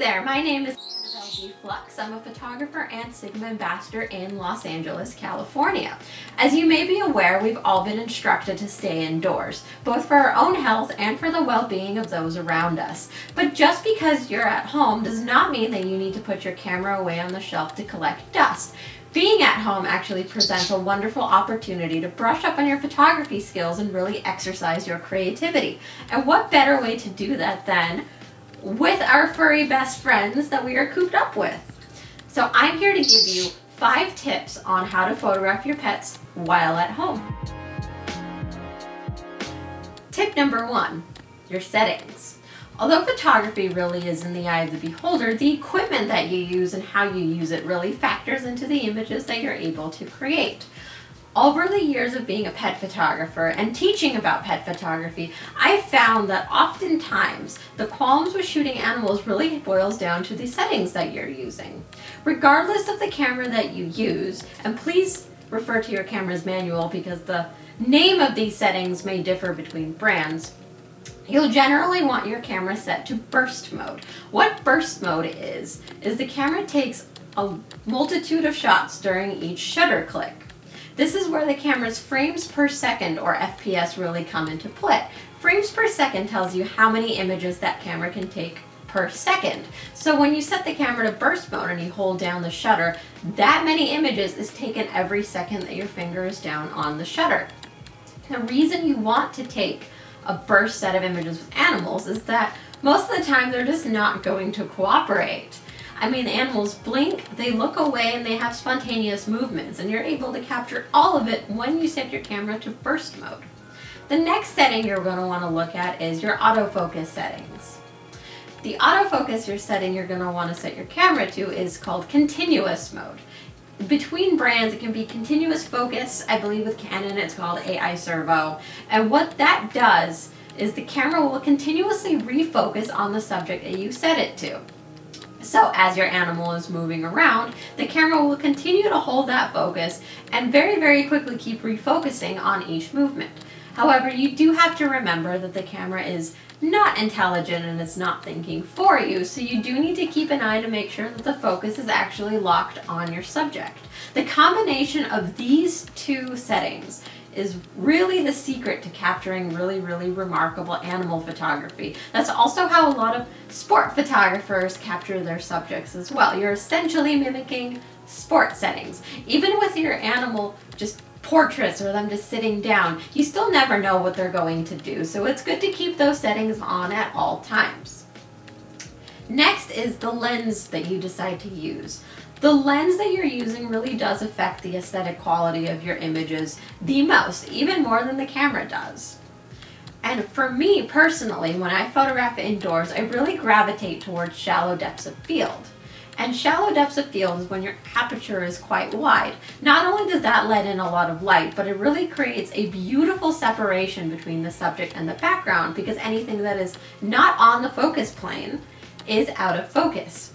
there, my name is Anabel DFlux. I'm a photographer and Sigma ambassador in Los Angeles, California. As you may be aware, we've all been instructed to stay indoors, both for our own health and for the well-being of those around us. But just because you're at home does not mean that you need to put your camera away on the shelf to collect dust. Being at home actually presents a wonderful opportunity to brush up on your photography skills and really exercise your creativity. And what better way to do that than with our furry best friends that we are cooped up with. So I'm here to give you five tips on how to photograph your pets while at home. Tip number one, your settings. Although photography really is in the eye of the beholder, the equipment that you use and how you use it really factors into the images that you're able to create. Over the years of being a pet photographer and teaching about pet photography, I found that oftentimes the qualms with shooting animals really boils down to the settings that you're using. Regardless of the camera that you use, and please refer to your camera's manual because the name of these settings may differ between brands, You'll generally want your camera set to burst mode. What burst mode is, is the camera takes a multitude of shots during each shutter click. This is where the camera's frames per second, or FPS, really come into play. Frames per second tells you how many images that camera can take per second. So when you set the camera to burst mode and you hold down the shutter, that many images is taken every second that your finger is down on the shutter. The reason you want to take a burst set of images with animals is that most of the time they're just not going to cooperate. I mean, animals blink, they look away, and they have spontaneous movements, and you're able to capture all of it when you set your camera to burst mode. The next setting you're going to want to look at is your autofocus settings. The autofocus you're setting you're going to want to set your camera to is called continuous mode. Between brands, it can be continuous focus. I believe with Canon it's called AI Servo. And what that does is the camera will continuously refocus on the subject that you set it to. So as your animal is moving around, the camera will continue to hold that focus and very, very quickly keep refocusing on each movement. However, you do have to remember that the camera is not intelligent and it's not thinking for you, so you do need to keep an eye to make sure that the focus is actually locked on your subject. The combination of these two settings is really the secret to capturing really, really remarkable animal photography. That's also how a lot of sport photographers capture their subjects as well. You're essentially mimicking sport settings. Even with your animal just portraits or them just sitting down, you still never know what they're going to do. So it's good to keep those settings on at all times. Next is the lens that you decide to use. The lens that you're using really does affect the aesthetic quality of your images the most, even more than the camera does. And for me personally, when I photograph indoors, I really gravitate towards shallow depths of field. And shallow depths of field is when your aperture is quite wide. Not only does that let in a lot of light, but it really creates a beautiful separation between the subject and the background because anything that is not on the focus plane is out of focus.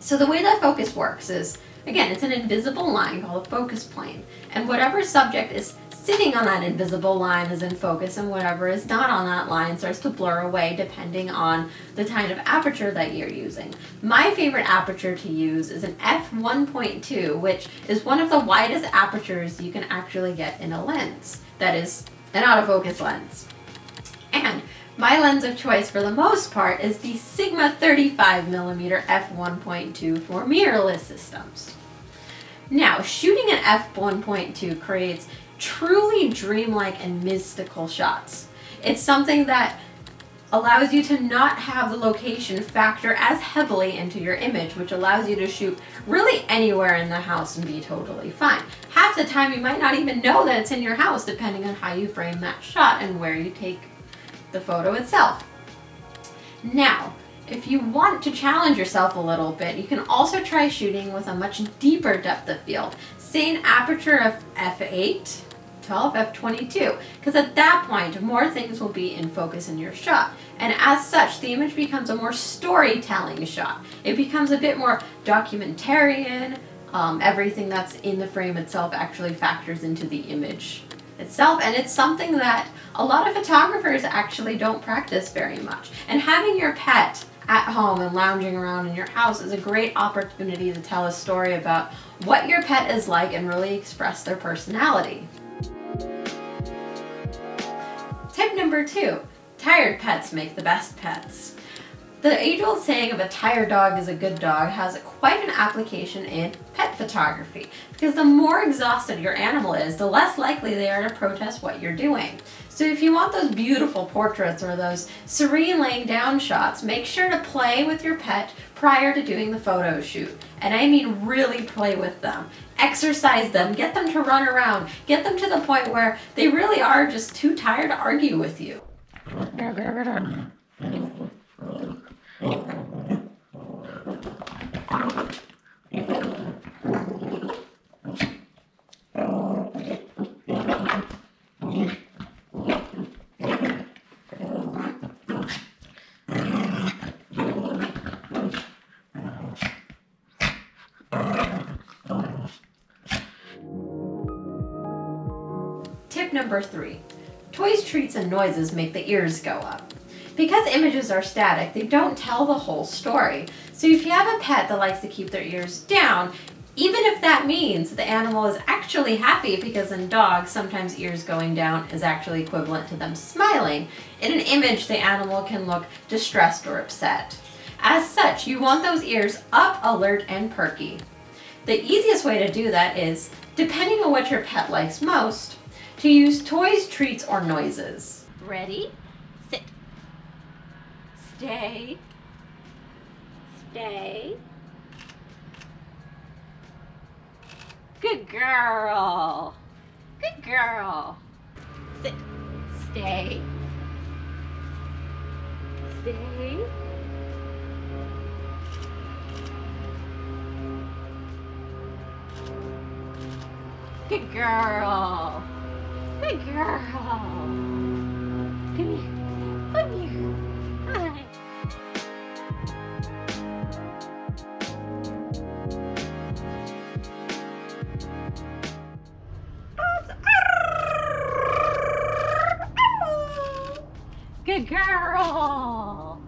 So the way that focus works is, again, it's an invisible line called a focus plane. And whatever subject is sitting on that invisible line is in focus and whatever is not on that line starts to blur away depending on the kind of aperture that you're using. My favorite aperture to use is an f1.2 which is one of the widest apertures you can actually get in a lens. That is an autofocus lens. And my lens of choice for the most part is the Sigma 35mm f1.2 for mirrorless systems. Now, shooting an f1.2 creates truly dreamlike and mystical shots. It's something that allows you to not have the location factor as heavily into your image, which allows you to shoot really anywhere in the house and be totally fine. Half the time you might not even know that it's in your house depending on how you frame that shot and where you take the photo itself. Now, if you want to challenge yourself a little bit, you can also try shooting with a much deeper depth of field. Say an aperture of f8, 12, f22, because at that point, more things will be in focus in your shot. And as such, the image becomes a more storytelling shot. It becomes a bit more documentarian. Um, everything that's in the frame itself actually factors into the image itself and it's something that a lot of photographers actually don't practice very much and having your pet at home and lounging around in your house is a great opportunity to tell a story about what your pet is like and really express their personality. Tip number two, tired pets make the best pets. The age-old saying of a tired dog is a good dog has quite an application in pet photography because the more exhausted your animal is, the less likely they are to protest what you're doing. So if you want those beautiful portraits or those serene laying down shots, make sure to play with your pet prior to doing the photo shoot. And I mean really play with them. Exercise them, get them to run around, get them to the point where they really are just too tired to argue with you. Tip number three, toys, treats, and noises make the ears go up. Because images are static, they don't tell the whole story. So if you have a pet that likes to keep their ears down, even if that means the animal is actually happy because in dogs, sometimes ears going down is actually equivalent to them smiling, in an image the animal can look distressed or upset. As such, you want those ears up, alert, and perky. The easiest way to do that is, depending on what your pet likes most, to use toys, treats, or noises. Ready? Sit. Stay. Stay. Good girl. Good girl. Sit. Stay. Stay. Good girl. Good girl. Come here. Come here. Hi. Good girl.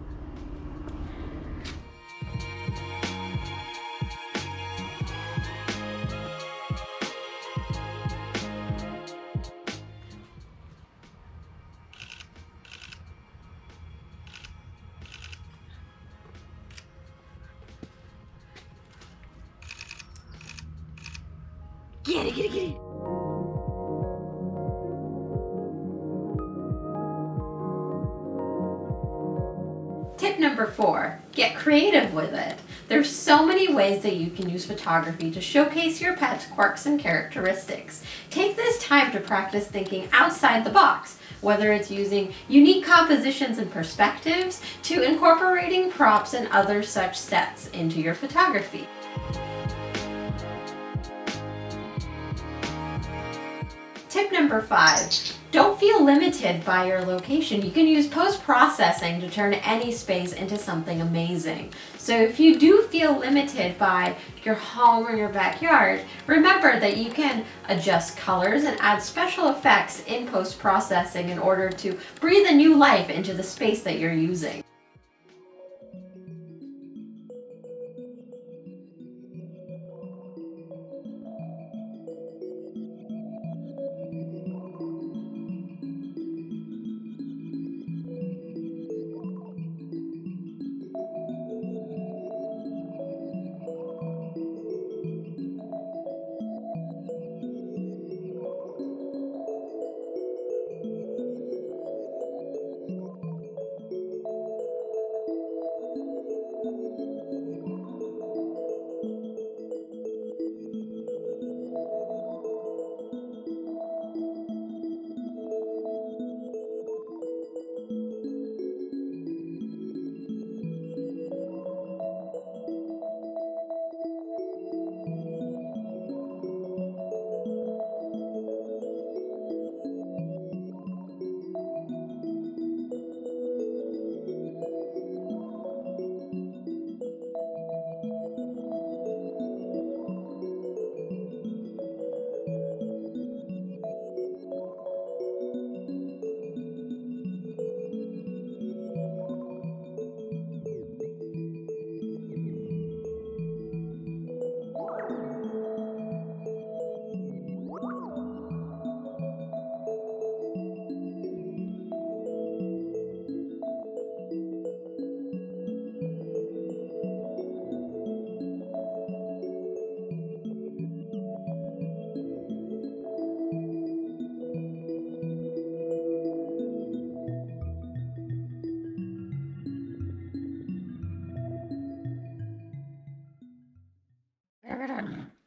Get it, get it, get it. Tip number four, get creative with it. There's so many ways that you can use photography to showcase your pet's quirks and characteristics. Take this time to practice thinking outside the box, whether it's using unique compositions and perspectives to incorporating props and other such sets into your photography. Tip number five, don't feel limited by your location. You can use post-processing to turn any space into something amazing. So if you do feel limited by your home or your backyard, remember that you can adjust colors and add special effects in post-processing in order to breathe a new life into the space that you're using. murder me.